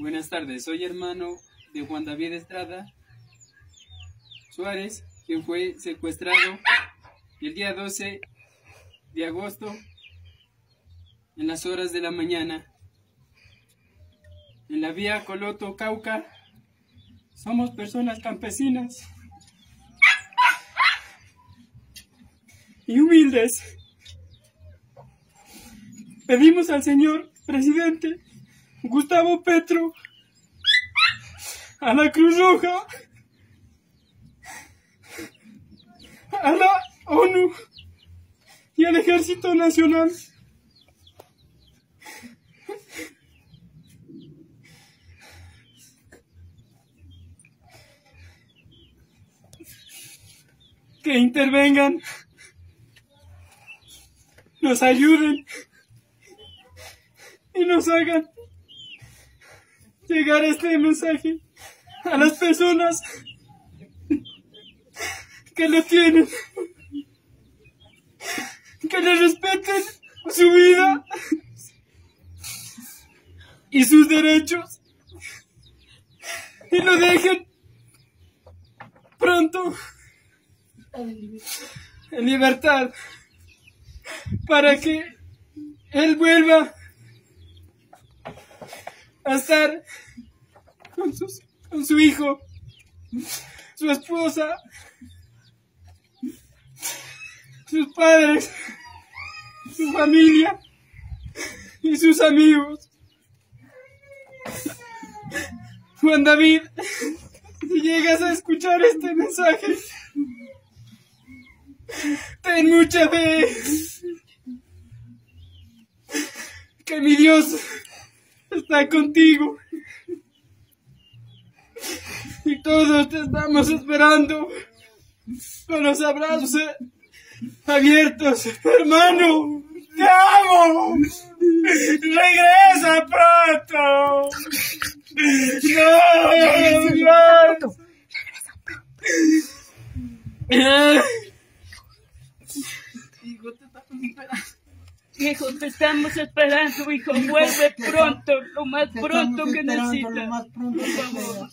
Buenas tardes, soy hermano de Juan David Estrada Suárez, quien fue secuestrado el día 12 de agosto en las horas de la mañana en la vía Coloto Cauca. Somos personas campesinas y humildes. Pedimos al señor presidente Gustavo Petro, a la Cruz Roja, a la ONU. Y al Ejército Nacional. Que intervengan, nos ayuden. Y nos hagan llegar este mensaje a las personas que lo tienen, que le respeten su vida y sus derechos y lo dejen pronto en libertad para que él vuelva a estar con, con su hijo, su esposa, sus padres, su familia y sus amigos. Juan David, si llegas a escuchar este mensaje, ten mucha fe. Que mi Dios está contigo. Y todos te estamos esperando con los abrazos abiertos. Hermano, te amo. Regresa pronto. No, no. Hijo, te estamos esperando. Hijo, te estamos esperando, hijo. Vuelve pronto, lo más pronto que necesitas. Por favor.